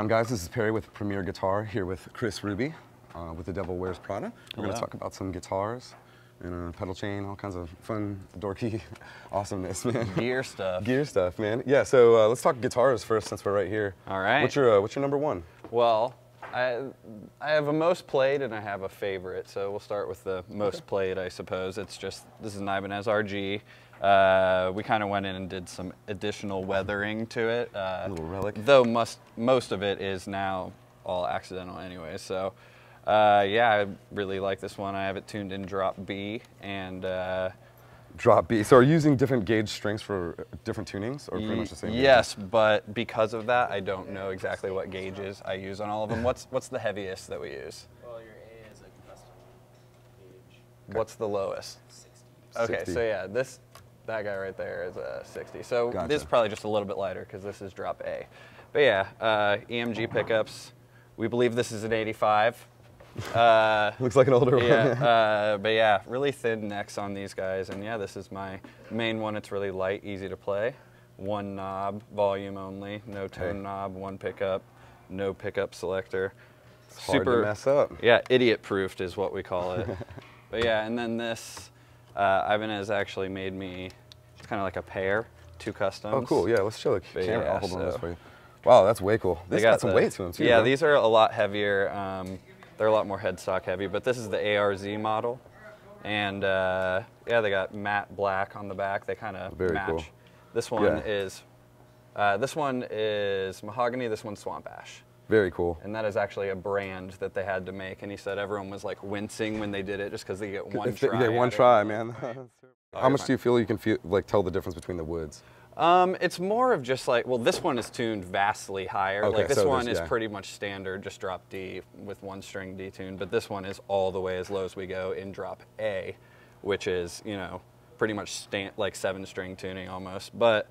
Hey, what's going on, guys? This is Perry with Premier Guitar here with Chris Rubey uh, with The Devil Wears Prada. We're going to talk about some guitars and a pedal chain, all kinds of fun, dorky awesomeness, man. Gear stuff. Gear stuff, man. Yeah, so uh, let's talk guitars first since we're right here. All right. What's your uh, What's your number one? Well, I, I have a most played and I have a favorite. So we'll start with the most played, I suppose. It's just, this is an Ibanez RG. Uh, we kind of went in and did some additional weathering to it. Uh, little relic. Though most, most of it is now all accidental anyway. So uh, yeah, I really like this one. I have it tuned in drop B and uh, Drop B. So are you using different gauge strings for uh, different tunings, or pretty much the same? gauge? Yes, but because of that, I don't know exactly what gauges I use on all of them. What's what's the heaviest that we use? Well, your A is a custom gauge. What's the lowest? 60. Okay, 60. so yeah, this that guy right there is a 60. So Gotcha. this is probably just a little bit lighter because this is drop A. But yeah, uh, EMG pickups. We believe this is an 85. Uh, Looks like an older one. yeah, uh, but yeah, really thin necks on these guys, and yeah, this is my main one. It's really light, easy to play. One knob, volume only, no tone Hey. knob, one pickup, no pickup selector. It's to mess up. Yeah, idiot proofed is what we call it. but yeah, and then this, uh, Ibanez actually made me, it's kind of like a pair, two customs. Oh, cool. Yeah, let's show the But camera. yeah, I'll hold on this so- for you. Wow, that's way cool. They This got, some the- weight to them too. Yeah, bro. these are a lot heavier. Um, they're a lot more headstock heavy, but this is the ARZ model. And uh, yeah, they got matte black on the back. They kind of match. cool. This one Yeah. is, uh, this one is mahogany. This one's swamp ash. very cool. And that is actually a brand that they had to make. And he said everyone was like wincing when they did it just because they get one If they- try. yeah, one at it. try, man. How much do you feel you can feel like tell the difference between the woods? Um, it's more of just like, well, this one is tuned vastly higher. Okay, like this so one is yeah. pretty much standard, just drop D with one string detuned. But this one is all the way as low as we go in drop A, which is you know pretty much like seven string tuning almost. But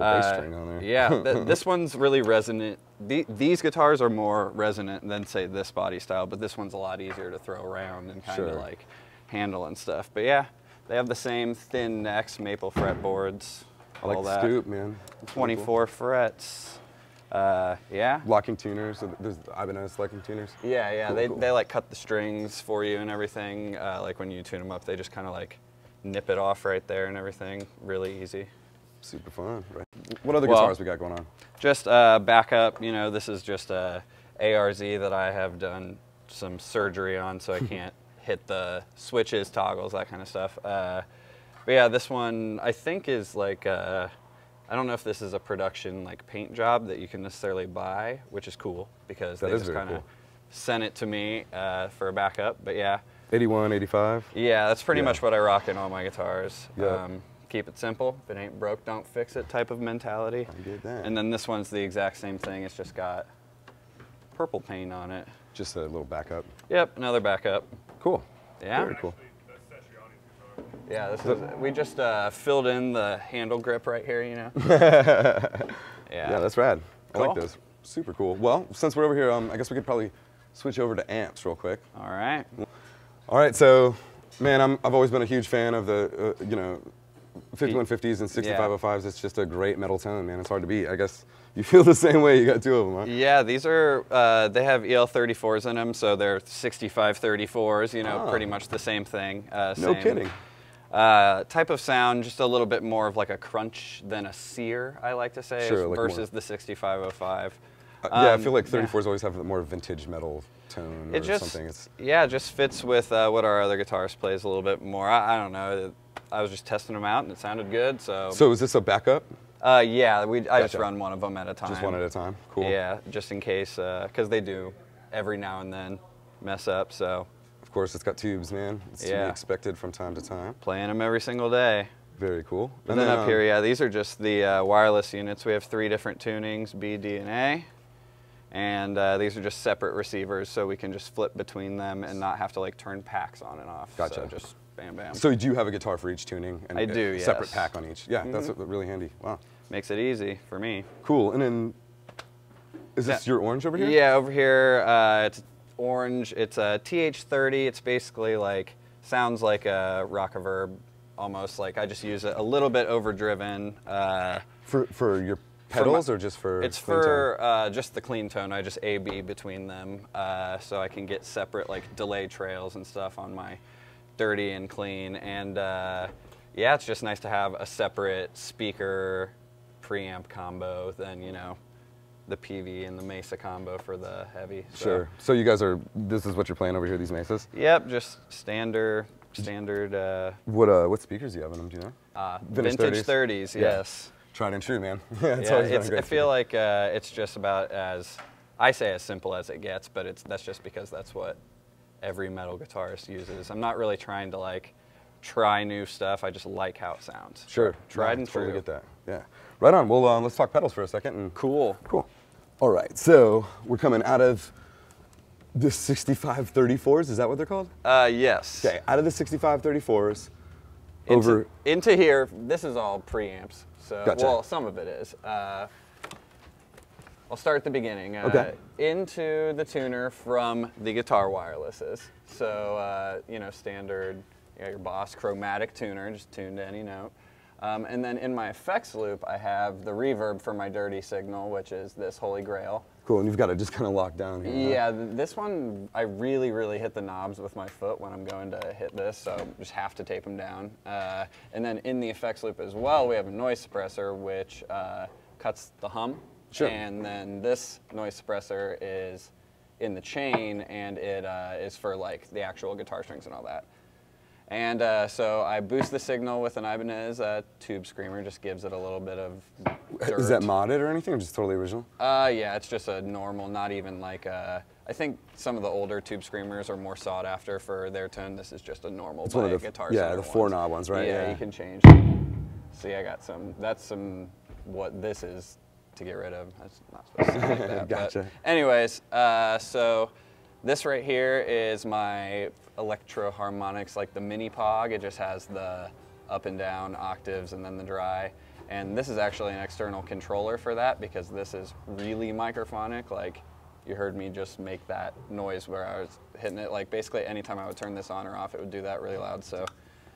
uh, string on there. yeah, th- this one's really resonant. The, these guitars are more resonant than say this body style, but this one's a lot easier to throw around and kind of Sure. like handle and stuff. But yeah, they have the same thin necks, maple fretboards. I like that. scoop, man. That's really cool. 24 frets. Uh, yeah. Locking tuners. so There's Ibanez locking tuners. Yeah, yeah. Cool, they, cool. they like cut the strings for you and everything. Uh, like when you tune them up, they just kind of like nip it off right there and everything. Really easy. Super fun, right? What other Well- guitars we got going on? Just uh, backup, you know, this is just a ARZ that I have done some surgery on, so I can't hit the switches, toggles, that kind of stuff. Uh, but yeah, this one I think is like, uh, I don't know if this is a production like paint job that you can necessarily buy, which is cool because That they just kind of cool. sent it to me uh, for a backup. But yeah, 81, 85. yeah, that's pretty Yeah. much what I rock in all my guitars. Yeah. Um, keep it simple. If it ain't broke, don't fix it type of mentality. I get that. And then this one's the exact same thing. It's just got purple paint on it. Just a little backup. Yep, another backup. Cool. Yeah. Very cool. Yeah, this is. We just uh, filled in the handle grip right here. You know. yeah. Yeah, that's rad. I like Cool. those. Super cool. Well, since we're over here, um, I guess we could probably switch over to amps real quick. All right. All right, so, man, I'm, I've always been a huge fan of the, uh, you know, 5150s and 6505s. It's just a great metal tone, man. It's hard to beat. I guess you feel the same way. You got two of them, huh? Yeah, these are. Uh, they have EL34s in them, so they're 6534s. You know, Oh. pretty much the same thing. Uh, No same, kidding. Uh, type of sound, just a little bit more of like a crunch than a sear, I like to say, Sure, like more- versus the 6505. Uh, yeah, I Um, feel like yeah. 34s always have a more vintage metal tone It or just, something. It's yeah, it just fits with uh, what our other guitarist plays a little bit more. I, I don't know. I was just testing them out and it sounded good. So, so is this a backup? uh, yeah, we I just run one of them at a time. Just one at a time. Cool. Yeah, just in case, because they do every now and then mess up. So course, it's got tubes, man. It's to be Yeah. expected from time to time. playing them every single day. Very cool. And then up um, here, yeah, these are just the uh, wireless units. We have three different tunings, B, D, and A. And uh, these are just separate receivers, so we can just flip between them and not have to like turn packs on and off. Gotcha. So just bam, bam. So you do you have a guitar for each tuning? And I a do, Separate yes. pack on each. Yeah, that's Mhm. really handy. Wow. Makes it easy for me. Cool. And then, is this Yeah. your orange over here? Yeah, over here, uh, it's orange. It's a TH30. It's basically like, sounds like a Rockerverb almost. Like I just use it a little bit overdriven. Uh, For for your pedals my- or just for? It's for uh, just the clean tone. I just A B between them, uh, so I can get separate like delay trails and stuff on my dirty and clean. And uh, yeah, it's just nice to have a separate speaker preamp combo than you know the PV and the Mesa combo for the heavy. So, Sure. So you guys are. This is what you're playing over here. These Mesas. Yep, just standard standard uh, What uh? What speakers do you have in them? Do you know? uh, Vintage vintage 30s? 30s. Yeah. Yes. Tried and true, man. yeah, it's yeah, always been a it's, I feel like uh, it's just about as I say as simple as it gets, but it's that's just because that's what every metal guitarist uses. I'm not really trying to like try new stuff. I just like how it sounds. Sure. tried No, and totally true. get that. Yeah. Right on. Well, uh, let's talk pedals for a second. And Cool. Cool. All right. So we're coming out of the 6534s. Is that what they're called? Uh, yes. Okay. Out of the 6534s. Into, Over. into here, this is all preamps. So Gotcha. well, some of it is. Uh, I'll start at the beginning. Uh, Okay. Into the tuner from the guitar wirelesses. So uh, you know, standard, you got your Boss chromatic tuner, just tuned to any note. Um, and then in my effects loop, I have the reverb for my dirty signal, which is this Holy Grail. Cool. And you've got it just kind of locked down here. Yeah, th- this one I really, really hit the knobs with my foot when I'm going to hit this, so just have to tape them down. Uh, and then in the effects loop as well, we have a noise suppressor which uh, cuts the hum. Sure. And then this noise suppressor is in the chain, and it uh, is for like the actual guitar strings and all that. And uh, so I boost the signal with an Ibanez uh, tube screamer, just gives it a little bit of dirt. Is that modded or anything, or just totally original? Uh, yeah, it's just a normal, not even like a. I think some of the older tube screamers are more sought after for their tone. This is just a normal It's one of the- guitar. yeah, the four ones. knob ones, right? Yeah, Yeah. you can change. See, I got some. That's some. What this is to get rid of. That's not supposed to be like that. but Gotcha. anyways, uh, so this right here is my Electro-Harmonix, like the mini Pog. It just has the up and down octaves and then the dry. And this is actually an external controller for that because this is really microphonic. Like you heard me just make that noise where I was hitting it. Like basically anytime I would turn this on or off, it would do that really loud. So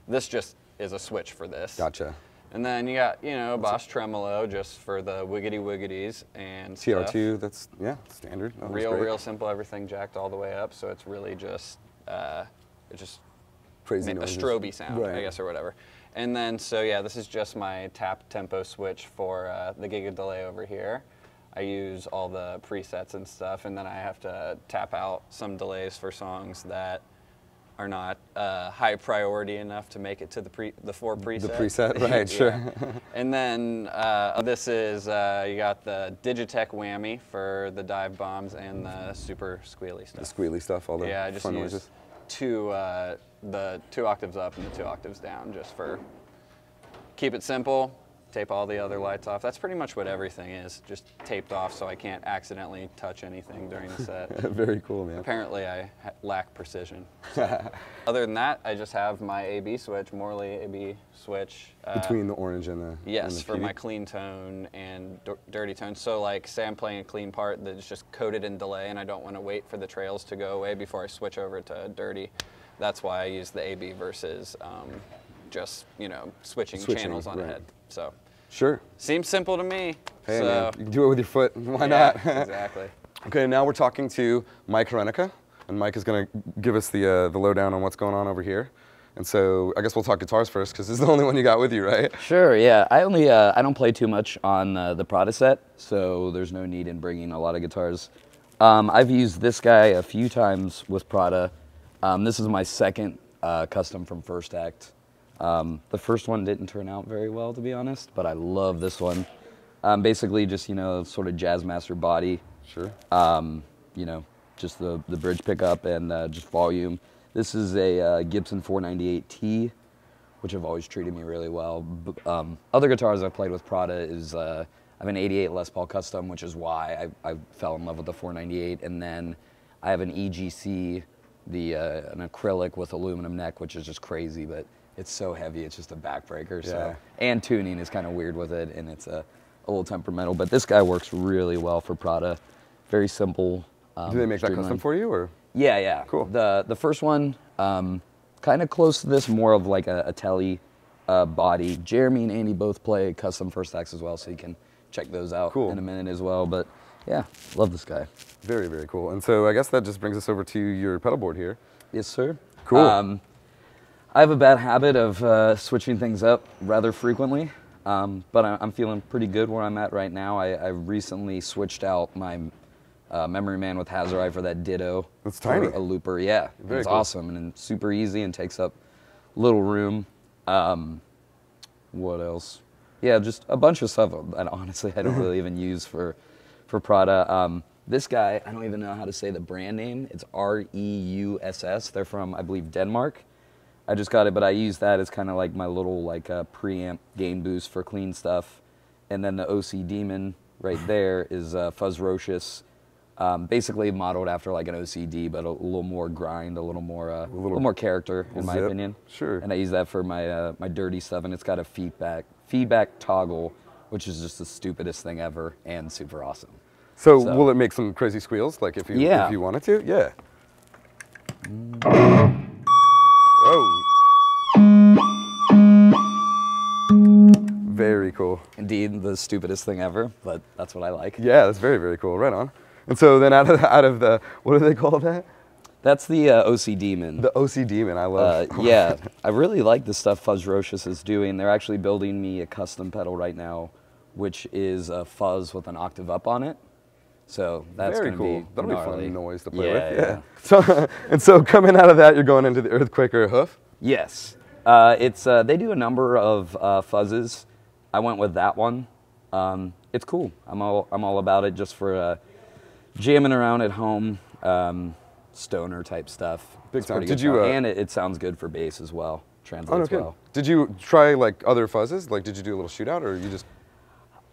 this just is a switch for this. Gotcha. And then you got, you know, Boss Tremolo just for the wiggity wiggities and stuff. TR2. That's yeah, standard. That Real, real simple. Everything jacked all the way up, so it's really just, uh, it's just Crazy a noises. stroby sound, I guess, or whatever. And then, so yeah, this is just my tap tempo switch for uh, the Giga Delay over here. I use all the presets and stuff, and then I have to tap out some delays for songs that are not uh, high priority enough to make it to the pre the four preset. preset, right, sure. And then uh, this is uh, you got the Digitech whammy for the dive bombs and the super squealy stuff. The squealy stuff, all the Yeah, I just fun noises. two uh, the two octaves up and the two octaves down just for keep it simple. Tape all the other lights off. That's pretty much what everything is, just taped off so I can't accidentally touch anything during the set. Very cool, man. Apparently, I ha- lack precision. Other than that, I just have my AB switch, Morley AB switch. uh, Between the orange and the and Yes, the for my clean tone and dir- dirty tone. So like, say I'm playing a clean part that's just coated in delay, and I don't want to wait for the trails to go away before I switch over to dirty. That's why I use the AB versus um, just you know switching, Switching, channels on right. ahead. So Sure. seems simple to me. Hey, so man, you can do it with your foot. Why yeah, not? exactly. Okay, now we're talking to Mike Hranica, and Mike is going to give us the uh, the lowdown on what's going on over here. And so I guess we'll talk guitars first because this is the only one you got with you, right? Sure, yeah. I only uh, I don't play too much on uh, the Prada set, so there's no need in bringing a lot of guitars. Um, I've used this guy a few times with Prada. Um, this is my second uh, custom from First Act. Um, the first one didn't turn out very well, to be honest, but I love this one. Um, basically, just you know, sort of Jazzmaster body Sure. um, you know, just the, the bridge pickup and uh, just volume. This is a uh, Gibson 498T, which have always treated me really well. Um, other guitars I've played with Prada is uh, I have an 88 Les Paul Custom, which is why I, I fell in love with the 498. And then I have an EGC, the uh, an acrylic with aluminum neck, which is just crazy, but it's so heavy, it's just a backbreaker. So Yeah. and tuning is kind of weird with it, and it's a, a little temperamental. But this guy works really well for Prada. Very simple. Um, Do they make that custom for you, or? Yeah, yeah. Cool. The the first one, um, kind of close to this, more of like a, a telly uh, body. Jeremy and Andy both play custom first acts as well, so you can check those out Cool. in a minute as well. But yeah, love this guy. Very, very cool. And so I guess that just brings us over to your pedal board here. Yes, sir. Cool. Um, I have a bad habit of uh, switching things up rather frequently, um, but I- I'm feeling pretty good where I'm at right now. I, I recently switched out my uh, Memory Man with Hazarai for that Ditto. That's tiny. A looper, yeah. Very it's cool. awesome and super easy and takes up little room. Um, what else? Yeah, just a bunch of stuff that honestly I don't really even use for for Prada. Um, this guy, I don't even know how to say the brand name. It's R E U S S. They're from I believe Denmark. I just got it, but I use that as kind of like my little like uh, preamp gain boost for clean stuff. And then the OC Demon right there is uh, Fuzzrocious, um, basically modeled after like an OCD, but a, little more grind, a little more, uh, a little, more character in my zip. opinion. Sure. And I use that for my uh, my dirty stuff, and it's got a feedback feedback toggle, which is just the stupidest thing ever and super awesome. So, So- will it make some crazy squeals, like if you Yeah. if you wanted to? Yeah. Oh. Cool. Indeed, the stupidest thing ever, but that's what I like. Yeah, that's very very cool. Right on. And so then out of out of the what do they call that? That's the uh, OC Demon. The OC Demon. I Uh, love. yeah, I really like the stuff Fuzzrocious is doing. They're actually building me a custom pedal right now, which is a fuzz with an octave up on it. So that's Very cool. be That'll gnarly. be fun noise to play Yeah, with. yeah. So and so coming out of that, you're going into the Earthquaker hoof. Yes, uh, it's uh, they do a number of uh, fuzzes. I went with that one. Um, it's cool. I'm all I'm all about it just for uh, jamming around at home, um, stoner type stuff. Big time. Did you, uh, and it, it sounds good for bass as well. Oh, no Translates well. Did you try like other fuzzes? Like, did you do a little shootout, or you just?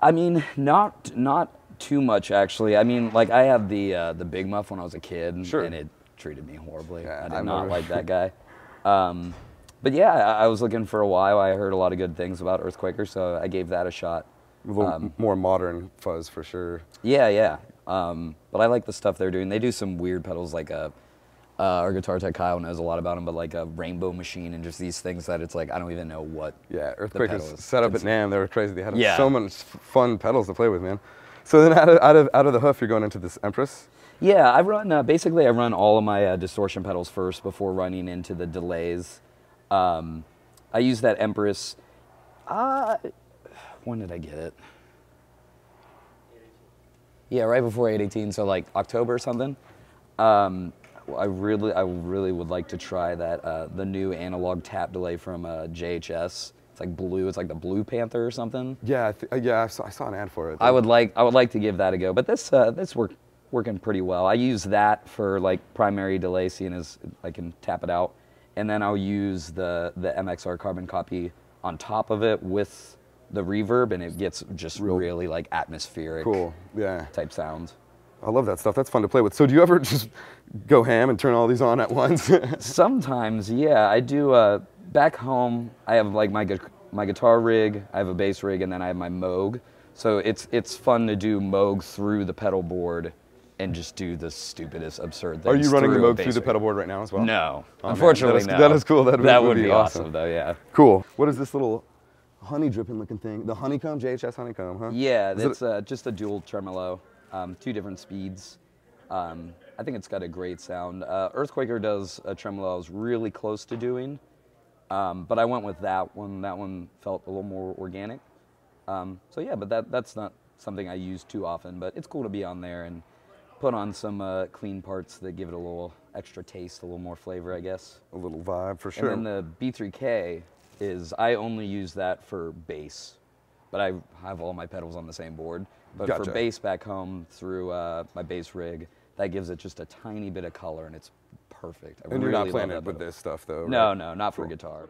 I mean, not not too much actually. I mean, like I had the uh, the Big Muff when I was a kid, Sure. and it treated me horribly. Yeah, I did I not like that guy. Um, but yeah, I, I was looking for a while. I heard a lot of good things about Earthquaker, so I gave that a shot. A little Um, more modern fuzz for sure. Yeah, yeah. Um, but I like the stuff they're doing. They do some weird pedals like a. Uh, our guitar tech Kyle knows a lot about them, but like a rainbow machine and just these things that it's like I don't even know what. Yeah, is. set up at NAMM. They were crazy. They had Yeah. so much fun pedals to play with, man. So then out of, out of out of the hoof, you're going into this Empress. Yeah, I run uh, basically I run all of my uh, distortion pedals first before running into the delays. Um, I use that Empress. Uh, when did I get it? Yeah, right before 818, so like October or something. Um, I really, I really would like to try that uh, the new analog tap delay from uh, JHS. It's like blue. It's like the Blue Panther or something. Yeah, uh, yeah, I saw, I saw an ad for it. I would like I would like to give that a go, but this uh, this work working pretty well. I use that for like primary delay, seeing as I can tap it out, and then I'll use the the MXR carbon copy on top of it with the reverb, and it gets just Real- really like atmospheric Cool. Yeah, type sounds. I love that stuff. That's fun to play with. So do you ever just go ham and turn all these on at once? Sometimes, yeah, I do. Uh, back home, I have like my my guitar rig, I have a bass rig, and then I have my Moog. So it's it's fun to do Moog through the pedal board and just do the stupidest, absurd things. Are you running the through Moog through the pedal board right now as well? No, Oh, man, unfortunately, that is- no. that is cool. That would- that would would be be awesome. awesome, though. Yeah. Cool. What is this little honey dripping looking thing? The honeycomb, JHS honeycomb, huh? Yeah, Is it- it's uh, just a dual tremolo, um, two different speeds. Um, I think it's got a great sound. Uh, Earthquaker does a tremolo I was really close to doing, um, but I went with that one. That one felt a little more organic. Um, so yeah, but that that's not something I use too often. But it's cool to be on there and put on some uh, clean parts that give it a little extra taste, a little more flavor, I guess. a little vibe for sure. And then the B3K is I only use that for bass, but I have all my pedals on the same board. But Gotcha. for bass back home through uh, my bass rig, that gives it just a tiny bit of color, and it's perfect. I and you're not playing it with this stuff though. No, right? no, not for Cool. guitar.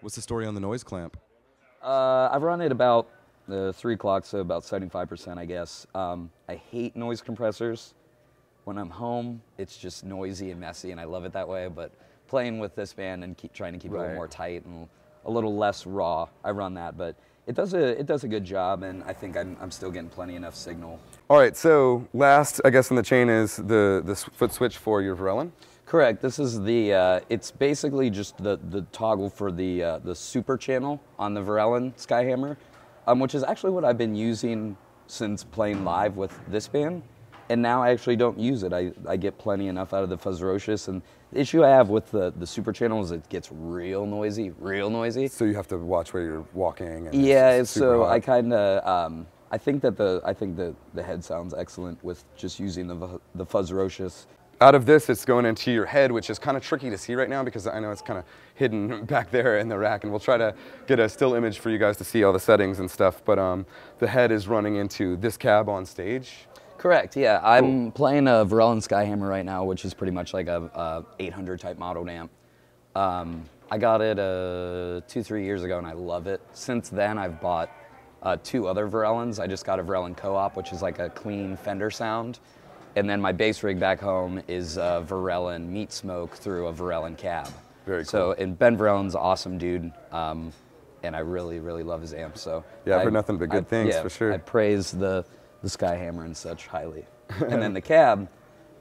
What's the story on the noise clamp? Uh, I've run it about uh, three o'clock, so about 75%, I guess. Um, I hate noise compressors. When I'm home, it's just noisy and messy, and I love it that way. But playing with this band and keep trying to keep it a little more tight and a little less raw, I run that. But it does a it does a good job, and I think I'm, I'm still getting plenty enough signal. All right, so last, I guess, in the chain is the the foot switch for your Verellen. Correct. This is the. Uh, it's basically just the the toggle for the uh, the super channel on the Verellen Skyhammer, um, which is actually what I've been using since playing live with this band, and now I actually don't use it. I, I get plenty enough out of the Fuzzrocious, and the issue I have with the, the super channel is it gets real noisy, real noisy. So you have to watch where you're walking. And Yeah, so hot. I kind of um, I think that the I think the the head sounds excellent with just using the the Fuzzrocious. Out of this, it's going into your head, which is kind of tricky to see right now because I know it's kind of hidden back there in the rack, and we'll try to get a still image for you guys to see all the settings and stuff. But um, the head is running into this cab on stage. Correct. Yeah, I'm playing a Verellen Skyhammer right now, which is pretty much like a, a 800 type model amp. Um, I got it uh, two three years ago, and I love it. Since then, I've bought uh, two other Verellens. I just got a Verellen Co-op, which is like a clean Fender sound, and then my bass rig back home is a Verellen Meat Smoke through a Verellen cab. Very So, and Ben Verellen's awesome dude. Um, and I really, really love his amp. So Yeah, I've heard nothing but good I- things, yeah, for sure. I praise the the Skyhammer and such highly. and then the cab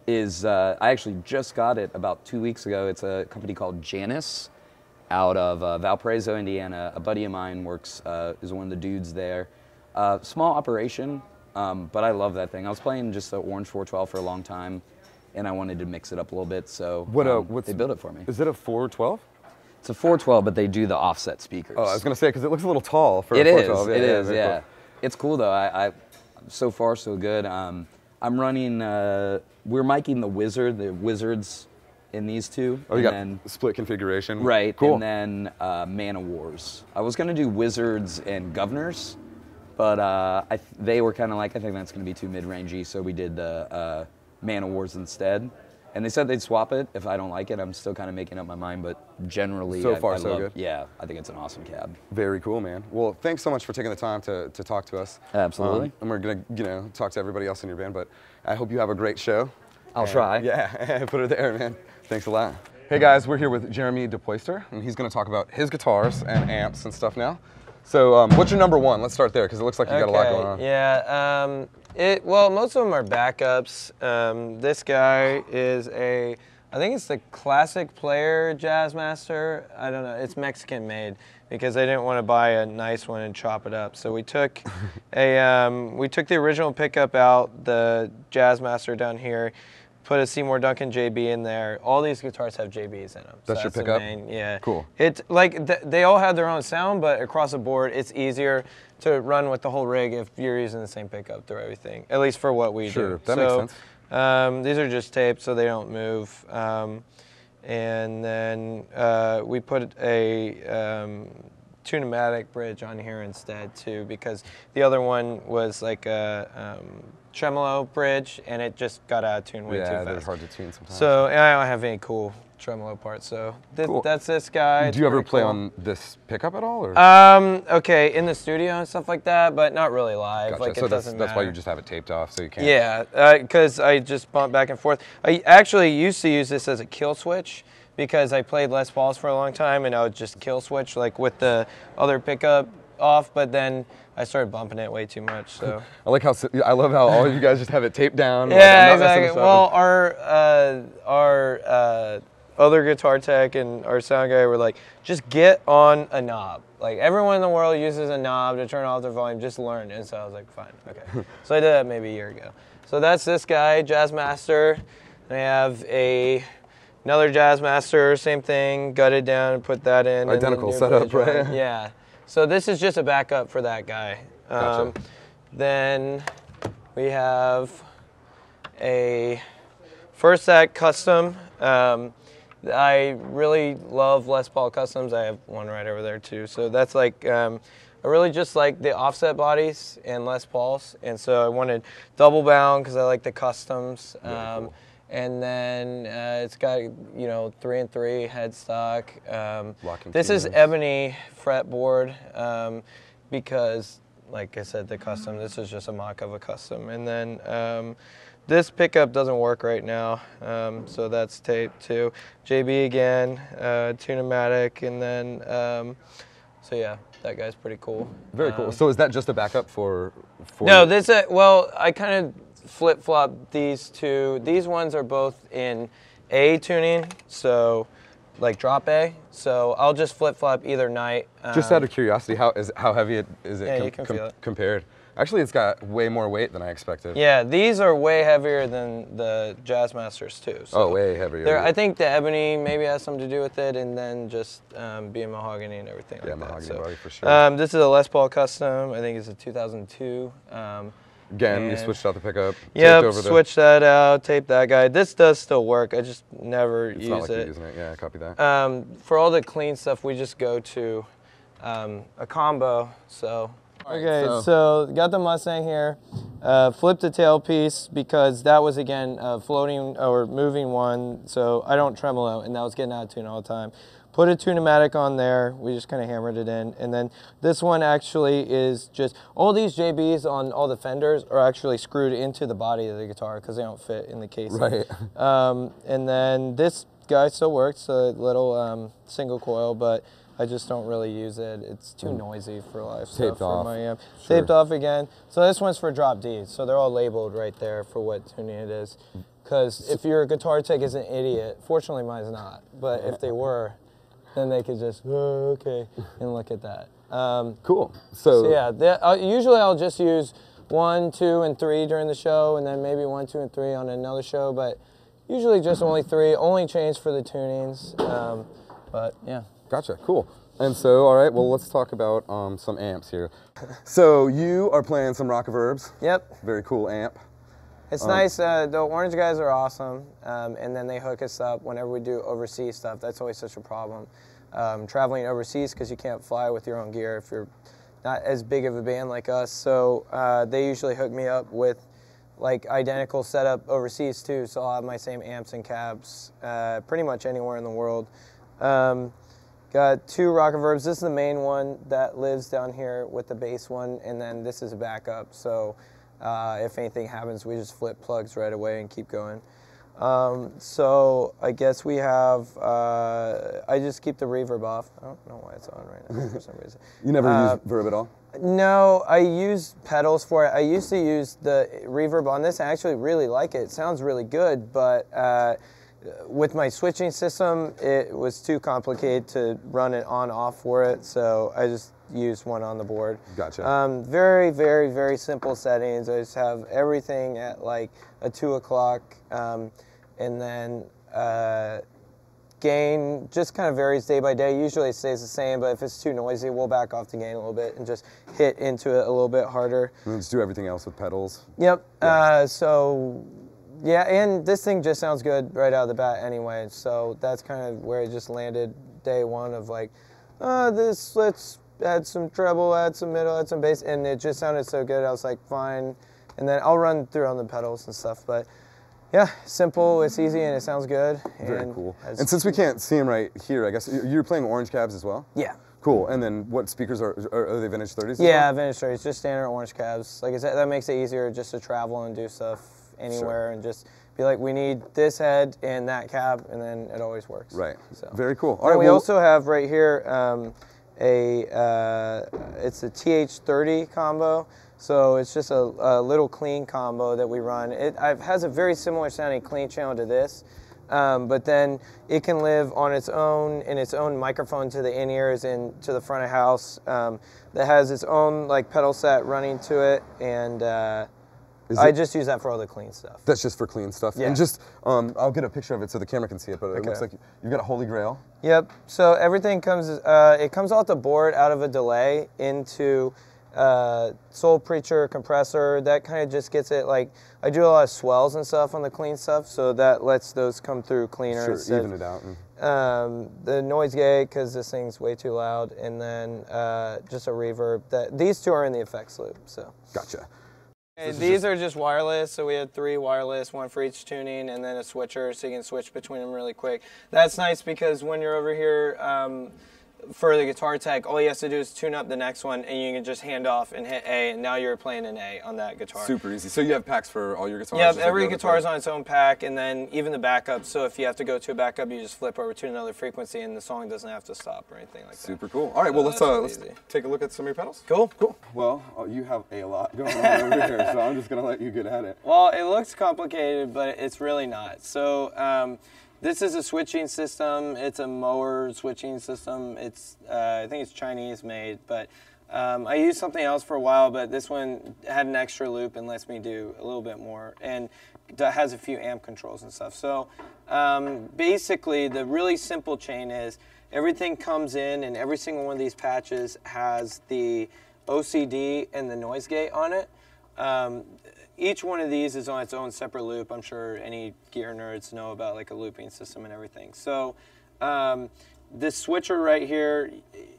is uh, I actually just got it about two weeks ago. It's a company called Janus out of uh, Valparaiso, Indiana. A buddy of mine works uh, is one of the dudes there. Uh, small operation, um, but I love that thing. I was playing just the Orange 412 for a long time, and I wanted to mix it up a little bit. So What uh, um, what's they built it for me. Is it a 412? It's a 412, but they do the offset speakers. Oh, I was gonna say because it looks a little tall for It a is. 412. It is. very Yeah. cool. It's cool though. I, I so far so good. Um, I'm running. Uh, we're miking the Wizard, the Wizards, in these two. Oh, you got then, split configuration. right, Cool. and then uh, of Wars. I was gonna do Wizards and Governors, but uh, I, th- they were kind of like, I think that's gonna be too mid-rangey, so we did the uh, Man O' Wars instead. And they said they'd swap it if I don't like it. I'm still kind of making up my mind, but generally, So I- far, I so love- good. Yeah, I think it's an awesome cab. Very cool, man. Well, thanks so much for taking the time to, to talk to us. Absolutely. Um, and we're gonna, you know, talk to everybody else in your band. But I hope you have a great show. I'll And, try. Yeah, put it there, man. Thanks a lot. Hey guys, we're here with Jeremy DePoyster, and he's gonna talk about his guitars and amps and stuff now. So, um, what's your number one? Let's start there because it looks like you got a lot going on. Yeah. Um, it well, most of them are backups. Um, this guy is a, I think it's the classic player Jazzmaster. I don't know. It's Mexican made because I didn't want to buy a nice one and chop it up. So we took a, um, we took the original pickup out, the Jazzmaster down here. Put a Seymour Duncan JB in there. All these guitars have JBs in them. That's your the pickup? main- yeah. Cool. It's like th- they all have their own sound, but across the board, it's easier to run with the whole rig if you're using the same pickup through everything. At least for what we Sure, do. Sure, that makes so, sense. Um, these are just taped, so they don't move. Um, and then uh, we put a um, tunematic bridge on here instead too, because the other one was like a um, tremolo bridge, and it just got out of tune way yeah, too they're hard to tune sometimes. So and I don't have any cool tremolo parts, so thi- Cool. that's this guy. It's do you ever play cool. on this pickup at all? Or? Um, okay, in the studio and stuff like that, but not really live. Gotcha. Like so it that's, doesn't that's why you just have it taped off, so you can't. Yeah, because I just bump back and forth. I actually used to use this as a kill switch because I played Les Pauls for a long time, and I would just kill switch like with the other pickup off. But then I started bumping it way too much. So I like how I love how all of you guys just have it taped down. yeah, messing exactly. Well, our uh, our uh, other guitar tech and our sound guy were like, just get on a knob. Like everyone in the world uses a knob to turn off their volume. Just learn. And so I was like, fine, okay. so I did that maybe a year ago. So that's this guy, Jazzmaster. I have a another Jazzmaster, same thing, gutted down and put that in. Identical setup, right? Yeah. So this is just a backup for that guy. Gotcha. Um, then we have a first act custom. Um, I really love Les Paul customs. I have one right over there too. So that's like um, I really just like the offset bodies and Les Pauls, and so I wanted double bound because I like the customs. Um, cool. And then uh, it's got you know three and three headstock. Um, this is ebony fretboard um, because, like I said, the custom. This is just a mock of a custom, and then um, this pickup doesn't work right now, um, so that's taped too. JB again, uh, Tunematic, and then um, so yeah, that guy's pretty cool. Very cool. Um, So is that just a backup for? for no, this uh, well, I kind of flip flop these two. These ones are both in A tuning, so like drop A. So I'll just flip flop either night. Just um, out of curiosity, how is how heavy it, is it Yeah, you can feel it. compared? Actually, it's got way more weight than I expected. Yeah, these are way heavier than the Jazzmasters too. So Oh, way heavier. I think the ebony maybe has something to do with it, and then just um, being mahogany and everything Yeah, like that. mahogany So, body for sure. Um, this is a Les Paul custom. I think it's a 2002. Um, Again, you switched out the pickup. Yeah, Yep, the- switch that out, tape that guy. This does still work. I just never It's use not like you're using it. Yeah, copy that. Um, for all the clean stuff, we just go to um, a combo. So. Okay, so- so, got the Mustang here. Uh, flipped the tailpiece because that was again a floating or moving one, so I don't tremolo, and that was getting out of tune all the time. Put a tunematic on there. We just kind of hammered it in, and then this one actually is just all these JBs on all the fenders are actually screwed into the body of the guitar because they don't fit in the case. Right. Um, and then this guy still works, a little um, single coil, but I just don't really use it. It's too noisy for live stuff Mm. Taped for my amp. Sure. Taped off again. So this one's for drop D. So they're all labeled right there for what tuning it is. Because if your guitar tech is an idiot, fortunately mine's not, but if they were, then they could just, oh, okay, and look at that. Um, Cool. So, so yeah, that, uh, usually I'll just use one, two, and three during the show, and then maybe one, two, and three on another show. But usually just only three. Only change for the tunings. Um, but yeah. Gotcha. Cool. And so, all right. Well, let's talk about um, some amps here. So you are playing some Rockerverbs. Yep. Very cool amp. It's nice. Uh, the Orange guys are awesome, um, and then they hook us up whenever we do overseas stuff. That's always such a problem. Um, traveling overseas because you can't fly with your own gear if you're not as big of a band like us. So uh, they usually hook me up with like identical setup overseas too. So I'll have my same amps and cabs uh, pretty much anywhere in the world. Um, Got two Rockerverbs. This is the main one that lives down here with the bass one, and then this is a backup. So uh, if anything happens, we just flip plugs right away and keep going. Um, so I guess we have. Uh, I just keep the reverb off. I don't know why it's on right now for some reason. You never Uh, use Verb at all? No, I use pedals for it. I used to use the reverb on this. I actually really like it. It sounds really good, but uh, with my switching system, it was too complicated to run it on off for it. So I just used one on the board. Gotcha. Um, very, very, very simple settings. I just have everything at like a two o'clock, um, and then. Uh, gain just kind of varies day by day. Usually it stays the same, but if it's too noisy, we'll back off the gain a little bit and just hit into it a little bit harder. And just do everything else with pedals. Yep. Uh, so, yeah, and this thing just sounds good right out of the bat anyway. So that's kind of where it just landed day one of like, uh, this, let's add some treble, add some middle, add some bass. And it just sounded so good. I was like, fine. And then I'll run through on the pedals and stuff. But yeah, simple, it's easy, and it sounds good. Very and cool. And since we can't see them right here, I guess you- you're playing orange cabs as well? yeah. Cool. And then what speakers are, are, are they vintage 30s? Yeah, vintage 30s, just standard orange cabs. Like I said, that makes it easier just to travel and do stuff anywhere and just be like, we need this head and that cab, and then it always works. Right. So. Very cool. All right. we well- also have right here um, a uh, it's a TH30 combo. So it's just a, a little clean combo that we run. It I've, has a very similar sounding clean channel to this, um, but then it can live on its own in its own microphone to the in ears and to the front of house. Um, that has its own like pedal set running to it, and uh, Is I just use that for all the clean stuff. That's just for clean stuff. Yeah. And just, um, I'll get a picture of it so the camera can see it, but it Okay. looks like you've got a Holy Grail. Yep. So everything comes. Uh, it comes off the board out of a delay into uh, Soul Preacher compressor. That kind of just gets it like I do a lot of swells and stuff on the clean stuff, so that lets those come through cleaner. Sure, instead- even it out. Um, the noise gate because this thing's way too loud, and then uh, just a reverb. That these two are in the effects loop. So. gotcha. And these are just wireless, so we had three wireless, one for each tuning, and then a switcher, so you can switch between them really quick. That's nice because when you're over here um, for the guitar tech, all you have to do is tune up the next one, and you can just hand off and hit A, and now you're playing an A on that guitar. Super easy. So you have packs for all your guitars? Yeah, just every the guitar is on its own pack, and then even the backup. So if you have to go to a backup, you just flip over to another frequency, and the song doesn't have to stop or anything like that. Super cool. All right, well, let's, uh, let's easy. take a look at some of your pedals. Cool. Cool. Well, uh, you have a lot going on over here, so I'm just going to let you get at it. Well, it looks complicated, but it's really not. So, um, this is a switching system. It's a Mooer switching system. It's uh, I think it's Chinese made, but um, I used something else for a while, but this one had an extra loop and lets me do a little bit more, and has a few amp controls and stuff. So um, basically, the really simple chain is everything comes in, and every single one of these patches has the OCD and the noise gate on it. Um, each one of these is on its own separate loop. I'm sure any gear nerds know about like a looping system and everything. So um, this switcher right here,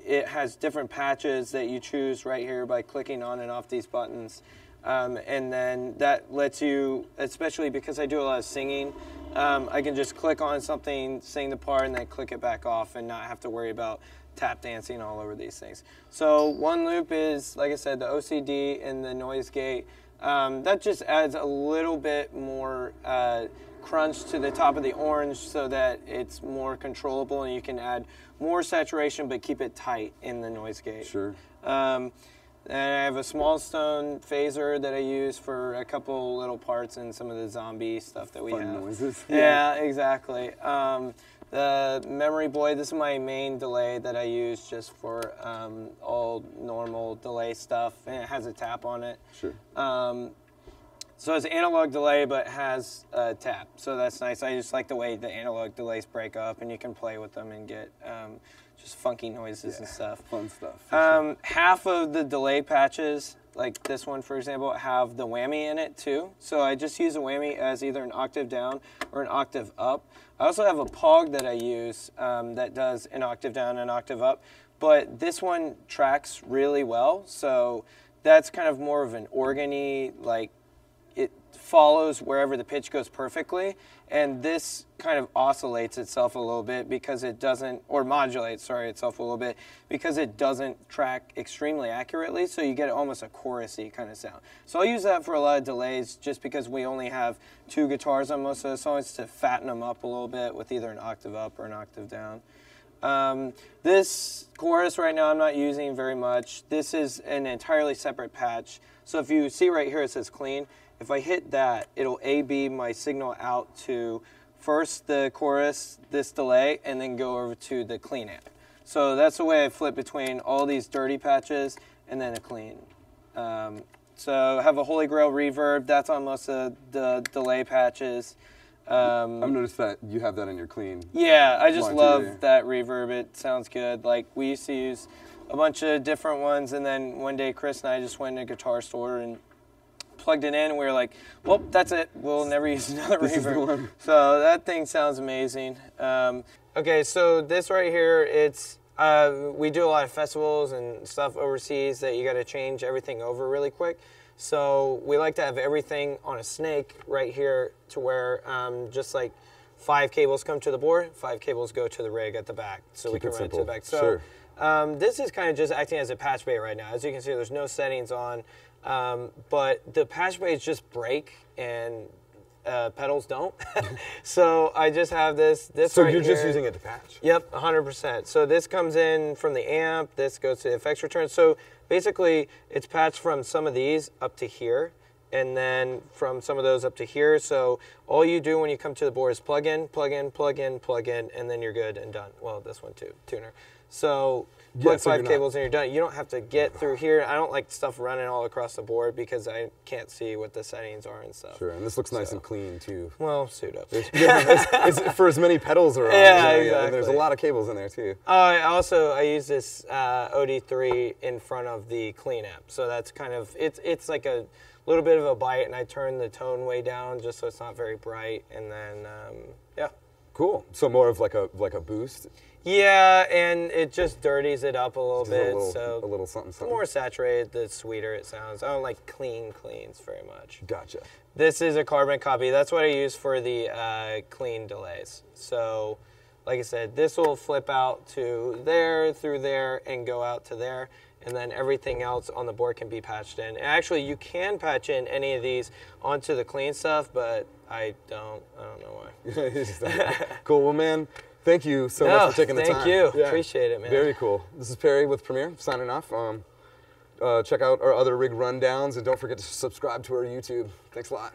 it has different patches that you choose right here by clicking on and off these buttons. Um, and then that lets you, especially because I do a lot of singing, um, I can just click on something, sing the part, and then click it back off and not have to worry about tap dancing all over these things. So one loop is, like I said, the OCD and the noise gate. Um, that just adds a little bit more uh, crunch to the top of the orange so that it's more controllable and you can add more saturation but keep it tight in the noise gate. Sure. Um, and I have a small stone phaser that I use for a couple little parts and some of the zombie stuff that we Fun have. noises. Yeah, exactly. Um, the Memory Boy, this is my main delay that I use just for um, all normal delay stuff, and it has a tap on it. Sure. Um, so it's analog delay, but has a tap. So that's nice. I just like the way the analog delays break up, and you can play with them and get um, just funky noises and stuff. Fun stuff. sure. Um, half of the delay patches, like this one for example, have the whammy in it too. So I just use a whammy as either an octave down or an octave up. I also have a POG that I use um, that does an octave down and an octave up, but this one tracks really well. So that's kind of more of an organy, like follows wherever the pitch goes perfectly and this kind of oscillates itself a little bit because it doesn't or modulates sorry itself a little bit because it doesn't track extremely accurately so you get almost a chorusy kind of sound so i'll use that for a lot of delays just because we only have two guitars on most of the songs to fatten them up a little bit with either an octave up or an octave down um, this chorus right now I'm not using very much. This is an entirely separate patch. So if you see right here it says clean. If I hit that, it'll A-B my signal out to first the chorus, this delay, and then go over to the clean amp. So that's the way I flip between all these dirty patches and then a clean. Um, so I have a Holy Grail reverb. That's on most of the delay patches. Um, I've noticed that you have that in your clean. yeah, I just love today. that reverb. It sounds good. Like we used to use a bunch of different ones, and then one day Chris and I just went to a guitar store and plugged it in, and we were like, "Well, that's it. We'll never use another This is the reverb." one. So that thing sounds amazing. Um, okay, so this right here, it's uh, we do a lot of festivals and stuff overseas that you got to change everything over really quick. So we like to have everything on a snake right here to where um, just like five cables come to the board, five cables go to the rig at the back, so we can it run it to the back. So Sure. um, this is kind of just acting as a patch bay right now. As you can see, there's no settings on, um, but the patch bays just break and uh, pedals don't. so I just have this. This So right you're just using it to patch. Yep, 100%. So this comes in from the amp, this goes to the effects return. So basically, it's patched from some of these up to here, and then from some of those up to here. So all you do when you come to the board is plug in, plug in, plug in, plug in, and then you're good and done. Well, this one too, tuner. So plug five not- cables and you're done. You don't have to get through here. I don't like stuff running all across the board because I can't see what the settings are and stuff. Sure, and this looks nice So- and clean too. Well, pseudo. yeah, it's, it's for as many pedals around. Yeah, and There's a lot of cables in there too. Oh, I also I use this uh, OD3 in front of the clean amp, so that's kind of it's it's like a little bit of a bite, and I turn the tone way down just so it's not very bright, and then um, yeah, Cool. So more of like a like a boost, yeah, and it just dirties it up a little bit, a little so a little something the more saturated, the sweeter it sounds. I don't like clean cleans very much. Gotcha. This is a carbon copy. That's what I use for the uh, clean delays. So, like I said, this will flip out to there, through there, and go out to there. And then everything else on the board can be patched in. And actually, you can patch in any of these onto the clean stuff, but I don't. I don't know why. Cool. Well, man, thank you so No, much for taking the thank time. Thank you. Appreciate it, man. Very cool. This is Perry with Premier signing off. Um, uh, check out our other rig rundowns and don't forget to subscribe to our YouTube. Thanks a lot.